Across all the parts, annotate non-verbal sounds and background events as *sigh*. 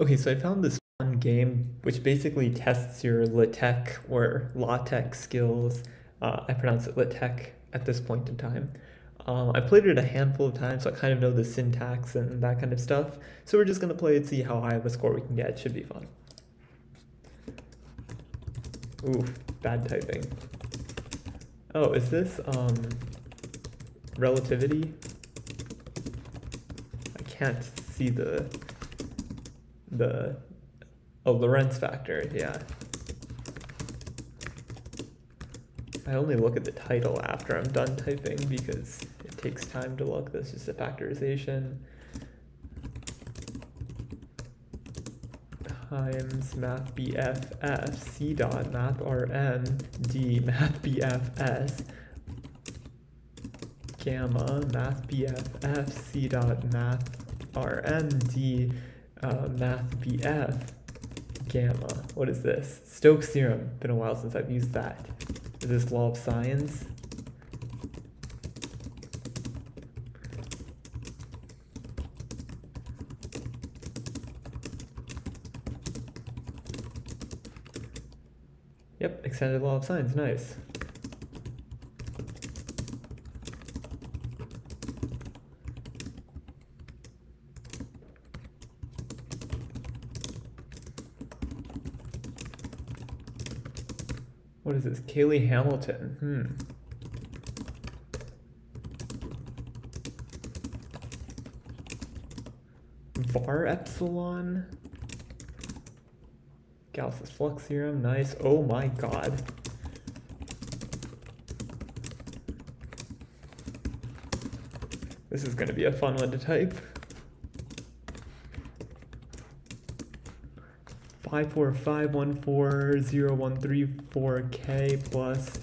Okay, so I found this fun game which basically tests your LaTeX or LaTeX skills. Uh, I pronounce it LaTeX at this point in time. Um, I played it a handful of times, so I kind of know the syntax and that kind of stuff. So we're just going to play it, see how high of a score we can get. It should be fun. Ooh, bad typing. Oh, is this um, relativity? I can't see the the oh Lorentz factor, yeah. I only look at the title after I'm done typing because it takes time to look. That's just a factorization. Times math BFF C dot math RM D math BFS gamma math BFF C dot math RM D uh, math BF gamma. What is this? Stokes theorem. Been a while since I've used that. Is this law of sines? Yep, extended law of sines, nice. What is this? Cayley Hamilton. Hmm. var epsilon. Gauss's flux theorem. Nice. Oh my god. This is going to be a fun one to type. 545140134k plus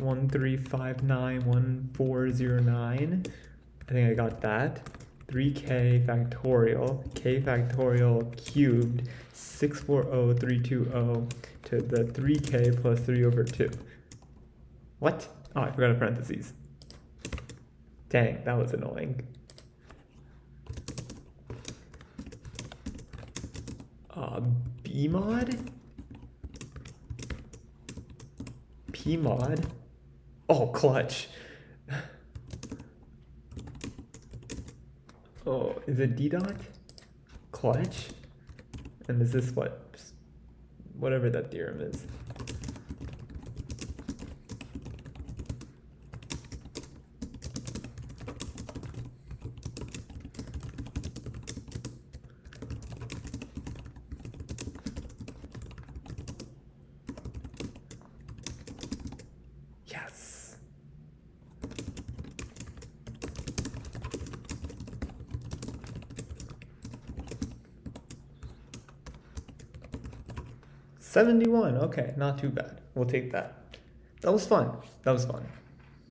13591409. I think I got that. 3k factorial, k factorial cubed, 640320 to the 3k plus 3 over 2. What? Oh, I forgot a parentheses. Dang, that was annoying. Um, Bmod? Pmod? Oh, clutch. *laughs* Oh, is it D dot? Clutch? And this is this what? Whatever that theorem is. 71. Okay, not too bad. We'll take that. That was fun. That was fun.